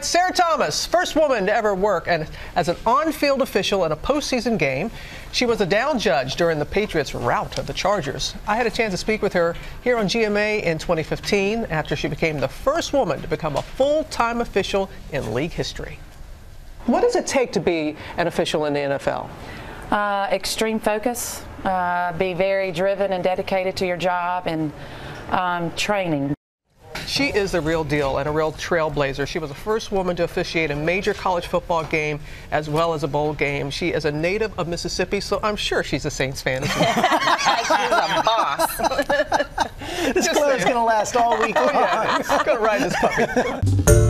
Sarah Thomas, first woman to ever work and as an on-field official in a postseason game. She was a down judge during the Patriots' rout of the Chargers. I had a chance to speak with her here on GMA in 2015 after she became the first woman to become a full-time official in league history. What does it take to be an official in the NFL? Uh, extreme focus, uh, be very driven and dedicated to your job, and um, training. She is the real deal and a real trailblazer. She was the first woman to officiate a major college football game as well as a bowl game. She is a native of Mississippi, so I'm sure she's a Saints fan. she's a boss. this glare is going to last all week long. Oh, yeah, going to ride this puppy.